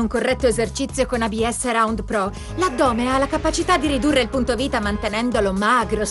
un corretto esercizio con ABS Round Pro, l'addome ha la capacità di ridurre il punto vita mantenendolo magro,